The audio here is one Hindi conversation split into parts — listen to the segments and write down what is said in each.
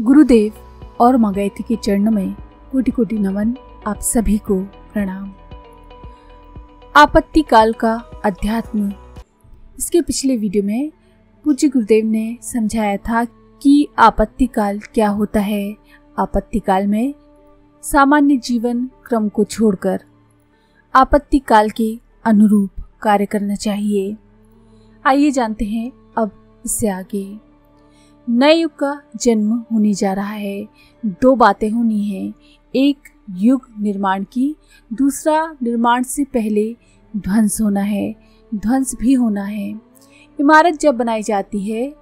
गुरुदेव और मंगैती के चरणों में कोटि कोटि नमन आप सभी को प्रणाम। आपत्ति काल का अध्यात्म। इसके पिछले वीडियो में पूज्य गुरुदेव ने समझाया था कि आपत्ति काल क्या होता है। आपत्ति काल में सामान्य जीवन क्रम को छोड़कर आपत्ति काल के अनुरूप कार्य करना चाहिए। आइए जानते हैं अब इससे आगे। नए युग का जन्म होने जा रहा है। दो बातें होनी है। एक, युग निर्माण की। दूसरा, निर्माण से पहले ध्वंस होना है। ध्वंस भी होना है। इमारत जब बनाई जाती है,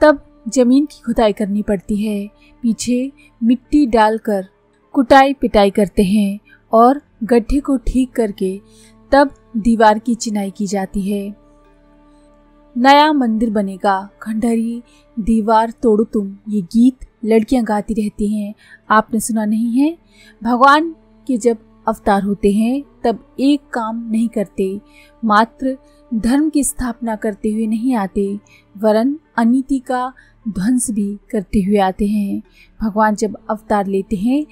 तब ज़मीन की खुदाई करनी पड़ती है। पीछे मिट्टी डालकर कुटाई पिटाई करते हैं और गड्ढे को ठीक करके तब दीवार की चिनाई की जाती है। नया मंदिर बनेगा। खंडहरी, दीवार तोड़ो तुम। ये गीत लड़कियाँ गाती रहती हैं। आपने सुना नहीं है? भगवान के जब अवतार होते हैं, तब एक काम नहीं करते। मात्र धर्म की स्थापना करते हुए नहीं आते। वरन अनिति का ध्वंस भी करते हुए आते हैं। भगवान जब अवतार लेते हैं,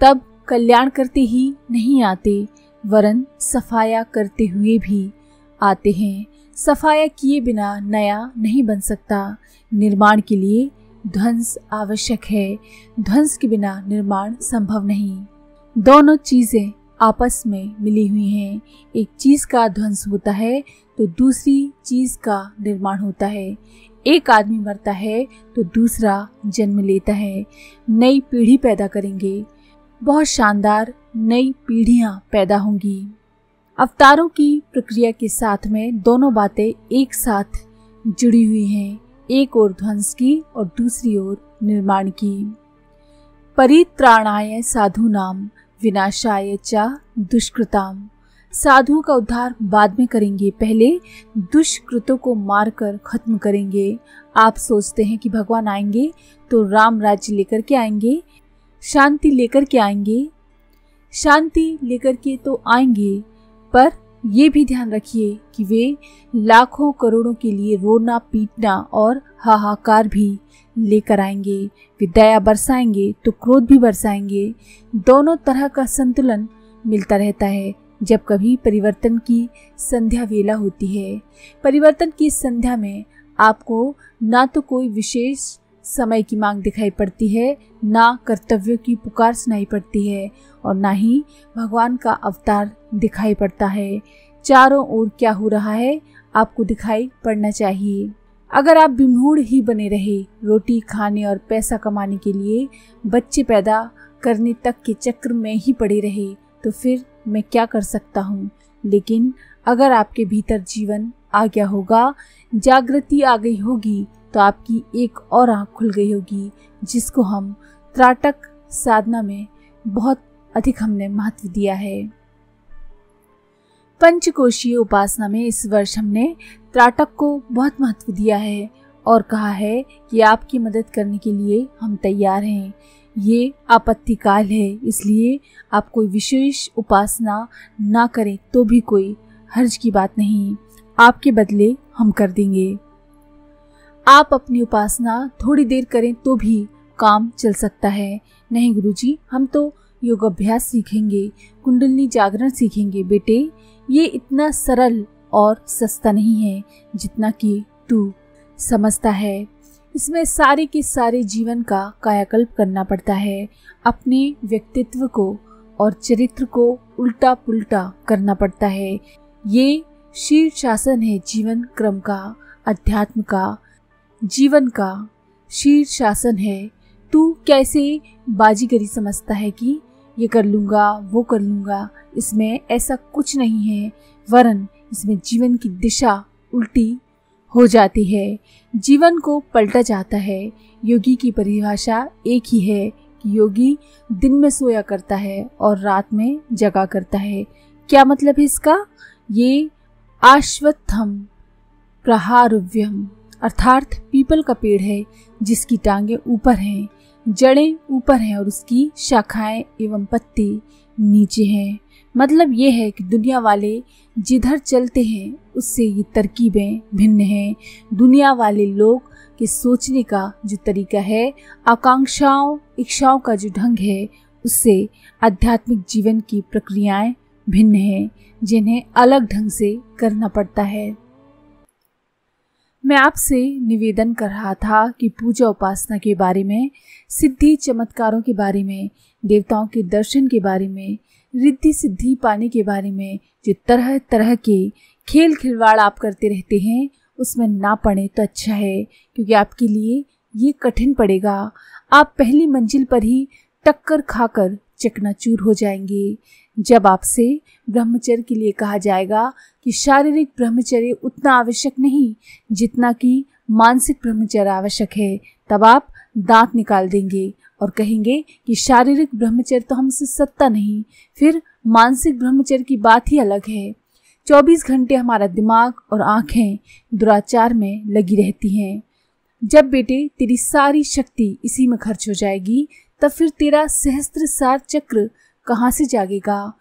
तब कल्याण करते ही नहीं आते। वरन सफाया करते हुए भी आते हैं। सफाया किए बिना नया नहीं बन सकता। निर्माण के लिए ध्वंस आवश्यक है। ध्वंस के बिना निर्माण संभव नहीं। दोनों चीज़ें आपस में मिली हुई हैं। एक चीज़ का ध्वंस होता है तो दूसरी चीज़ का निर्माण होता है। एक आदमी मरता है तो दूसरा जन्म लेता है। नई पीढ़ी पैदा करेंगे। बहुत शानदार नई पीढ़ियाँ पैदा होंगी। अवतारों की प्रक्रिया के साथ में दोनों बातें एक साथ जुड़ी हुई हैं, एक और ध्वंस की और दूसरी ओर निर्माण की। परित्राणाय साधु नाम विनाशाय चा दुष्कृताम। साधुओं का उद्धार बाद में करेंगे, पहले दुष्कृतों को मारकर खत्म करेंगे। आप सोचते हैं कि भगवान आएँगे तो राम राज्य लेकर के आएँगे, शांति लेकर के आएँगे। शांति लेकर के तो आएँगे पर ये भी ध्यान रखिए कि वे लाखों करोड़ों के लिए रोना, पीटना और हाहाकार भी लेकर आएँगे। वे दया बरसाएँगे तो क्रोध भी बरसाएँगे। दोनों तरह का संतुलन मिलता रहता है जब कभी परिवर्तन की संध्या वेला होती है। परिवर्तन की संध्या में आपको ना तो कोई विशेष समय की मांग दिखाई पड़ती है, ना कर्तव्यों की पुकार सुनाई पड़ती है, और ना ही भगवान का अवतार दिखाई पड़ता है। चारों ओर क्या हो रहा है, आपको दिखाई पड़ना चाहिए। अगर आप विमूढ़ ही बने रहे, रोटी खाने और पैसा कमाने के लिए बच्चे पैदा करने तक के चक्र में ही पड़े रहे तो फिर मैं क्या कर सकता हूँ? लेकिन अगर आपके भीतर जीवन आ गया होगा, जागृति आ गई होगी तो आपकी एक और आँख खुल गई होगी, जिसको हम त्राटक साधना में बहुत अधिक हमने महत्व दिया है। पंचकोशीय उपासना में इस वर्ष हमने त्राटक को बहुत महत्व दिया है और कहा है कि आपकी मदद करने के लिए हम तैयार हैं। ये आपत्तिकाल है, इसलिए आप कोई विशेष उपासना ना करें तो भी कोई हर्ज की बात नहीं। आपके बदले हम कर देंगे। आप अपनी उपासना थोड़ी देर करें तो भी काम चल सकता है। नहीं गुरुजी, हम तो योग अभ्यास सीखेंगे, कुंडलनी जागरण सीखेंगे। बेटे, ये इतना सरल और सस्ता नहीं है, जितना कि तू समझता है। इसमें सारे के सारे जीवन का कायाकल्प करना पड़ता है, अपने व्यक्तित्व को और चरित्र को उल्टा पुल्टा करना पड़ता है। ये शीर शासन है जीवन क्रम का, अध्यात्म का जीवन का शीर शासन है। तू कैसे बाजीगरी समझता है कि ये कर लूँगा, वो कर लूँगा, इसमें ऐसा कुछ नहीं है, वरन इसमें जीवन की दिशा उल्टी हो जाती है। जीवन को पलटा जाता है। योगी की परिभाषा एक ही है कि योगी दिन में सोया करता है और रात में जगा करता है। क्या मतलब है इसका? ये आश्वत्थम, प्रहारव्यम। अर्थात पीपल का पेड़ है, जिसकी टांगे ऊपर हैं, जड़ें ऊपर हैं और उसकी शाखाएँ एवं पत्ते नीचे हैं। मतलब ये है कि दुनिया वाले जिधर चलते हैं, उससे ये तरकीबें भिन्न हैं। दुनिया वाले लोग के सोचने का जो तरीका है, आकांक्षाओं, इच्छाओं का जो ढंग है, उससे आध्यात्मिक जीवन की प्रक्रियाएँ भिन्न हैं, जिन्हें अलग ढंग से करना पड़ता है। मैं आपसे निवेदन कर रहा था कि पूजा उपासना के बारे में, सिद्धि चमत्कारों के बारे में, देवताओं के दर्शन के बारे में, रिद्धि सिद्धि पाने के बारे में जो तरह तरह के खेल खिलवाड़ आप करते रहते हैं, उसमें ना पड़े तो अच्छा है, क्योंकि आपके लिए ये कठिन पड़ेगा। आप पहली मंजिल पर ही टक्कर खाकर चकनाचूर हो जाएँगे। जब आपसे ब्रह्मचर्य के लिए कहा जाएगा कि शारीरिक ब्रह्मचर्य उतना आवश्यक नहीं, जितना कि मानसिक ब्रह्मचर्य आवश्यक है, तब आप दांत निकाल देंगे और कहेंगे कि शारीरिक ब्रह्मचर्य तो हमसे सत्ता नहीं, फिर मानसिक ब्रह्मचर्य की बात ही अलग है। 24 घंटे हमारा दिमाग और आँखें दुराचार में लगी रहती हैं। जब बेटे तेरी सारी शक्ति इसी में खर्च हो जाएगी तब फिर तेरा सहस्त्र सार चक्र कहाँ से जागेगा?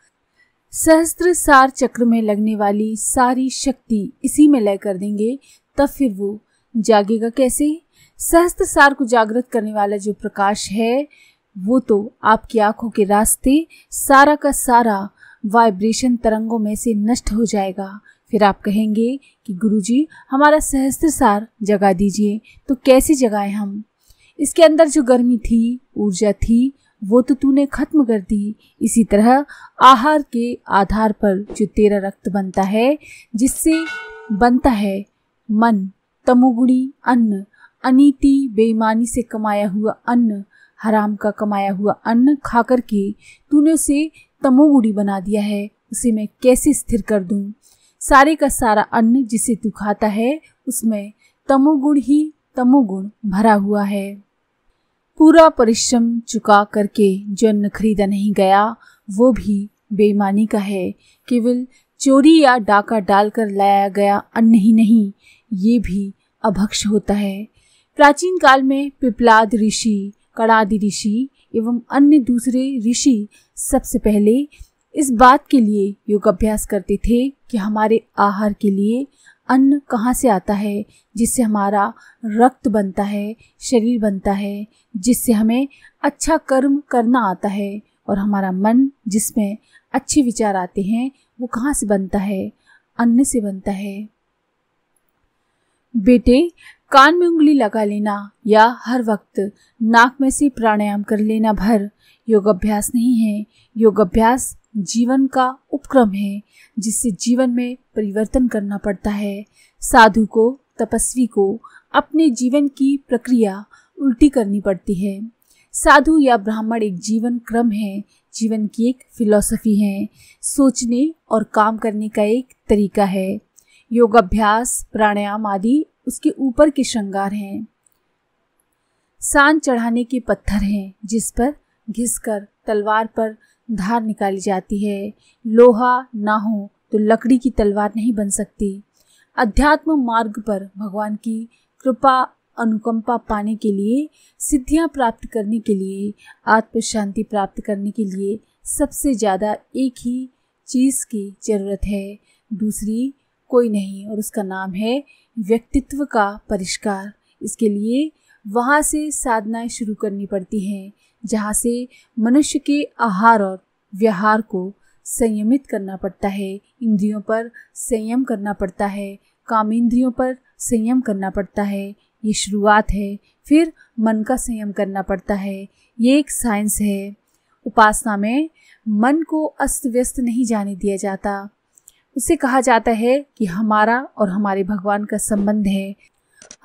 सहस्त्र सार चक्र में लगने वाली सारी शक्ति इसी में लय कर देंगे, तब फिर वो जागेगा कैसे? सहस्त्र सार को जागृत करने वाला जो प्रकाश है, वो तो आपकी आँखों के रास्ते सारा का सारा वाइब्रेशन तरंगों में से नष्ट हो जाएगा। फिर आप कहेंगे कि गुरुजी, हमारा सहस्त्र सार जगा दीजिए तो कैसे जगाए हम? इसके अंदर जो गर्मी थी, ऊर्जा थी, वो तो तूने खत्म कर दी। इसी तरह आहार के आधार पर जो तेरा रक्त बनता है, जिससे बनता है मन तमुगुड़ी अन्न, अनीति बेईमानी से कमाया हुआ अन्न, हराम का कमाया हुआ अन्न खा कर के तूने उसे तमोगुड़ी बना दिया है। उसे मैं कैसे स्थिर कर दूँ? सारे का सारा अन्न जिसे तू खाता है, उसमें तमोगुण ही तमोगुण भरा हुआ है। पूरा परिश्रम चुका करके जो अन्न खरीदा नहीं गया, वो भी बेईमानी का है। केवल चोरी या डाका डालकर लाया गया अन्न ही नहीं, ये भी अभक्ष होता है। प्राचीन काल में पिपलाद ऋषि, कड़ादि ऋषि एवं अन्य दूसरे ऋषि सबसे पहले इस बात के लिए योग अभ्यास करते थे कि हमारे आहार के लिए अन्न कहाँ से आता है, जिससे हमारा रक्त बनता है, शरीर बनता है, जिससे हमें अच्छा कर्म करना आता है और हमारा मन जिसमें अच्छे विचार आते हैं, वो कहाँ से बनता है? अन्न से बनता है। बेटे, कान में उंगली लगा लेना या हर वक्त नाक में से प्राणायाम कर लेना भर। योग अभ्यास नहीं है। योग अभ्यास जीवन का उपक्रम है, जिससे जीवन में परिवर्तन करना पड़ता है। साधु को, तपस्वी को अपने जीवन की प्रक्रिया उल्टी करनी पड़ती है। साधु या ब्राह्मण एक जीवन क्रम है, जीवन की एक फिलॉसफी है। सोचने और काम करने का एक तरीका है। योग अभ्यास प्राणायाम आदि उसके ऊपर के श्रृंगार हैं। सान चढ़ाने के पत्थर हैं, जिस पर घिसकर तलवार पर धार निकाली जाती है। लोहा ना हो तो लकड़ी की तलवार नहीं बन सकती। अध्यात्म मार्ग पर भगवान की कृपा, अनुकंपा पाने के लिए, सिद्धियाँ प्राप्त करने के लिए आत्म शांति प्राप्त करने के लिए सबसे ज़्यादा एक ही चीज़ की ज़रूरत है। दूसरी, कोई नहीं और उसका नाम है व्यक्तित्व का परिष्कार। इसके लिए वहाँ से साधनाएँ शुरू करनी पड़ती हैं। जहाँ से मनुष्य के आहार और व्यवहार को संयमित करना पड़ता है। इंद्रियों पर संयम करना पड़ता है। काम इंद्रियों पर संयम करना पड़ता है। ये शुरुआत है। फिर मन का संयम करना पड़ता है। ये एक साइंस है। उपासना में मन को अस्त व्यस्त नहीं जाने दिया जाता। उसे कहा जाता है कि हमारा और हमारे भगवान का संबंध है।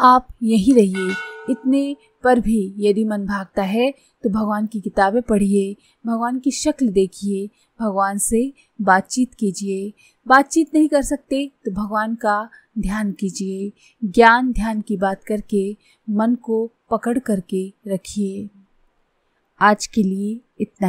आप यहीं रहिए। इतने पर भी यदि मन भागता है तो भगवान की किताबें पढ़िए, भगवान की शक्ल देखिए, भगवान से बातचीत कीजिए। बातचीत नहीं कर सकते तो भगवान का ध्यान कीजिए। ज्ञान, ध्यान की बात करके, मन को पकड़ करके रखिए। आज के लिए इतना।